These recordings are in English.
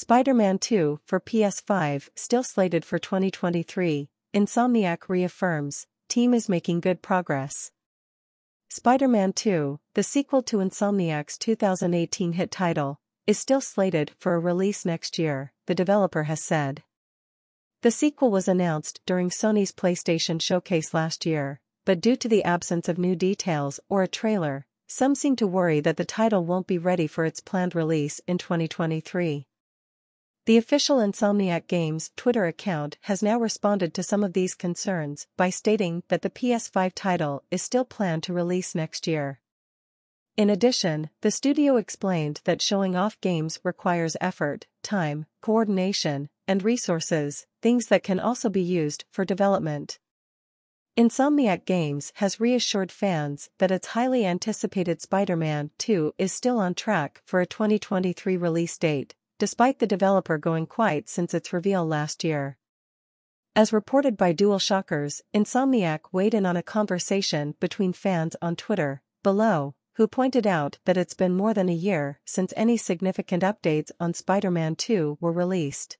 Spider-Man 2 for PS5 still slated for 2023, Insomniac reaffirms, team is making good progress. Spider-Man 2, the sequel to Insomniac's 2018 hit title, is still slated for a release next year, the developer has said. The sequel was announced during Sony's PlayStation showcase last year, but due to the absence of new details or a trailer, some seem to worry that the title won't be ready for its planned release in 2023. The official Insomniac Games Twitter account has now responded to some of these concerns by stating that the PS5 title is still planned to release next year. In addition, the studio explained that showing off games requires effort, time, coordination, and resources, things that can also be used for development. Insomniac Games has reassured fans that its highly anticipated Spider-Man 2 is still on track for a 2023 release date, despite the developer going quiet since its reveal last year. As reported by DualShockers, Insomniac weighed in on a conversation between fans on Twitter, below, who pointed out that it's been more than a year since any significant updates on Spider-Man 2 were released.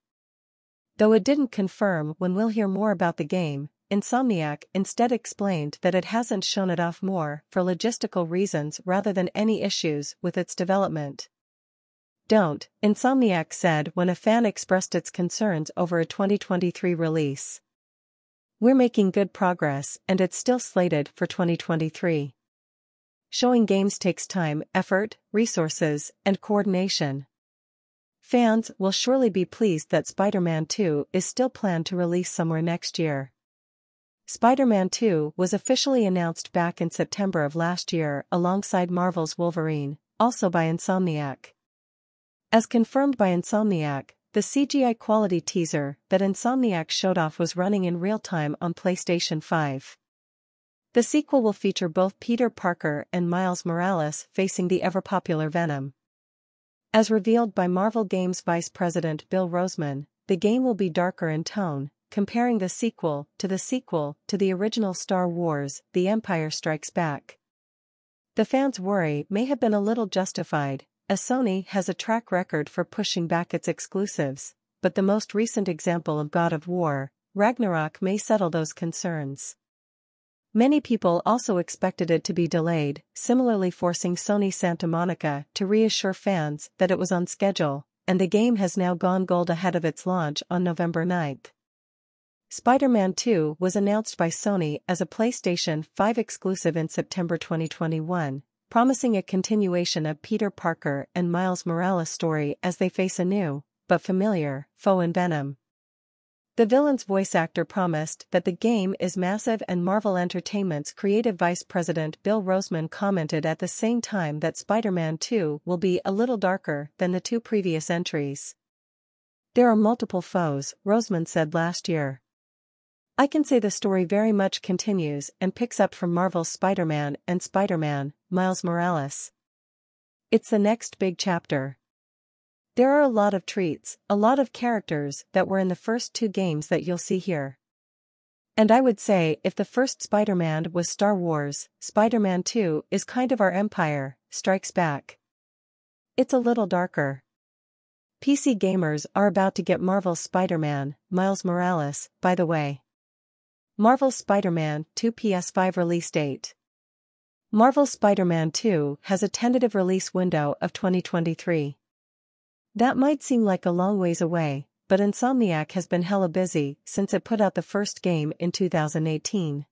Though it didn't confirm when we'll hear more about the game, Insomniac instead explained that it hasn't shown it off more for logistical reasons rather than any issues with its development. Don't, Insomniac said when a fan expressed its concerns over a 2023 release. We're making good progress and it's still slated for 2023. Showing games takes time, effort, resources, and coordination. Fans will surely be pleased that Spider-Man 2 is still planned to release somewhere next year. Spider-Man 2 was officially announced back in September of last year alongside Marvel's Wolverine, also by Insomniac. As confirmed by Insomniac, the CGI quality teaser that Insomniac showed off was running in real time on PlayStation 5. The sequel will feature both Peter Parker and Miles Morales facing the ever-popular Venom. As revealed by Marvel Games Vice President Bill Rosemann, the game will be darker in tone, comparing the sequel to the sequel to the original Star Wars The Empire Strikes Back. The fans' worry may have been a little justified, Sony has a track record for pushing back its exclusives, but the most recent example of God of War, Ragnarok may settle those concerns. Many people also expected it to be delayed, similarly forcing Sony Santa Monica to reassure fans that it was on schedule, and the game has now gone gold ahead of its launch on November 9. Spider-Man 2 was announced by Sony as a PlayStation 5 exclusive in September 2021, promising a continuation of Peter Parker and Miles Morales' story as they face a new, but familiar, foe in Venom. The villain's voice actor promised that the game is massive and Marvel Entertainment's creative vice president Bill Rosemann commented at the same time that Spider-Man 2 will be a little darker than the two previous entries. There are multiple foes, Rosemann said last year. I can say the story very much continues and picks up from Marvel's Spider-Man and Spider-Man, Miles Morales. It's the next big chapter. There are a lot of treats, a lot of characters that were in the first two games that you'll see here. And I would say if the first Spider-Man was Star Wars, Spider-Man 2 is kind of our Empire, Strikes Back. It's a little darker. PC gamers are about to get Marvel's Spider-Man, Miles Morales, by the way. Marvel Spider-Man 2 PS5 release date. Marvel Spider-Man 2 has a tentative release window of 2023. That might seem like a long ways away, but Insomniac has been hella busy since it put out the first game in 2018.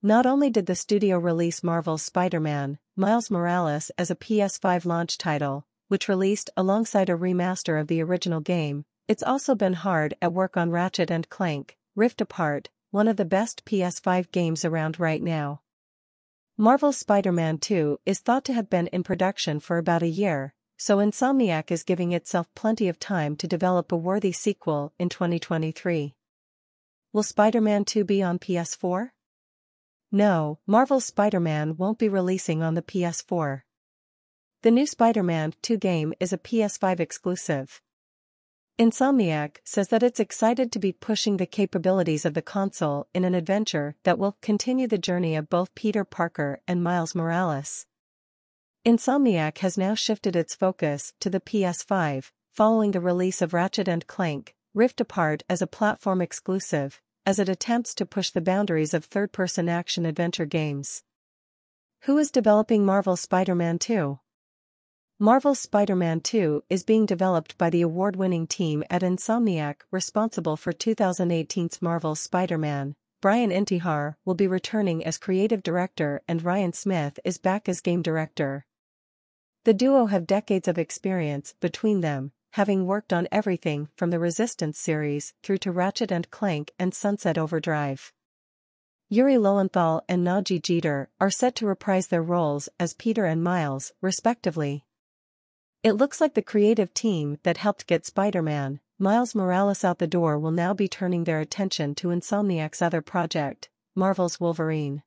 Not only did the studio release Marvel's Spider-Man, Miles Morales as a PS5 launch title, which released alongside a remaster of the original game, it's also been hard at work on Ratchet and Clank, Rift Apart, one of the best PS5 games around right now. Marvel's Spider-Man 2 is thought to have been in production for about a year, so Insomniac is giving itself plenty of time to develop a worthy sequel in 2023. Will Spider-Man 2 be on PS4? No, Marvel's Spider-Man won't be releasing on the PS4. The new Spider-Man 2 game is a PS5 exclusive. Insomniac says that it's excited to be pushing the capabilities of the console in an adventure that will continue the journey of both Peter Parker and Miles Morales. Insomniac has now shifted its focus to the PS5, following the release of Ratchet & Clank, Rift Apart as a platform exclusive, as it attempts to push the boundaries of third-person action-adventure games. Who is developing Marvel Spider-Man 2? Marvel's Spider-Man 2 is being developed by the award-winning team at Insomniac responsible for 2018's Marvel's Spider-Man. Brian Intihar will be returning as creative director and Ryan Smith is back as game director. The duo have decades of experience between them, having worked on everything from the Resistance series through to Ratchet and Clank and Sunset Overdrive. Yuri Lowenthal and Nadji Jeter are set to reprise their roles as Peter and Miles, respectively. It looks like the creative team that helped get Spider-Man, Miles Morales out the door will now be turning their attention to Insomniac's other project, Marvel's Wolverine.